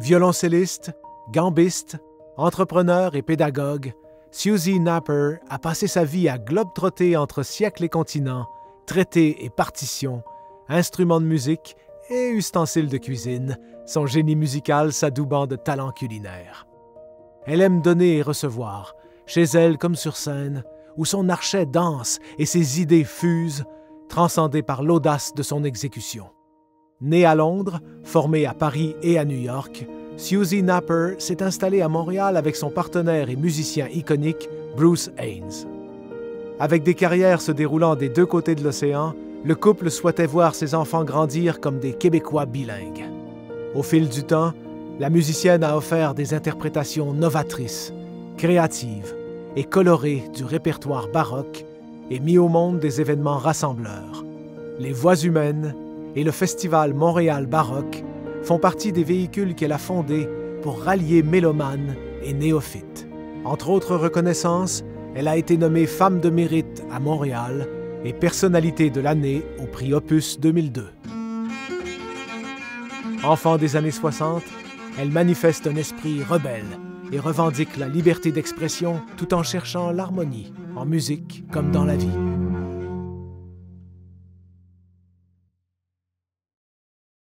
Violoncelliste, gambiste, entrepreneur et pédagogue, Susie Napper a passé sa vie à globe-trotter entre siècles et continents, traités et partitions, instruments de musique et ustensiles de cuisine, son génie musical s'adoubant de talent culinaire. Elle aime donner et recevoir, chez elle comme sur scène, où son archet danse et ses idées fusent, transcendées par l'audace de son exécution. Née à Londres, formée à Paris et à New York, Susie Napper s'est installée à Montréal avec son partenaire et musicien iconique Bruce Haynes. Avec des carrières se déroulant des deux côtés de l'océan, le couple souhaitait voir ses enfants grandir comme des Québécois bilingues. Au fil du temps, la musicienne a offert des interprétations novatrices, créatives et colorées du répertoire baroque et mis au monde des événements rassembleurs. Les Voix humaines et le Festival Montréal baroque font partie des véhicules qu'elle a fondés pour rallier mélomanes et néophytes. Entre autres reconnaissances, elle a été nommée Femme de mérite à Montréal et Personnalité de l'année au prix Opus 2002. Enfant des années 60, elle manifeste un esprit rebelle et revendique la liberté d'expression tout en cherchant l'harmonie, en musique comme dans la vie.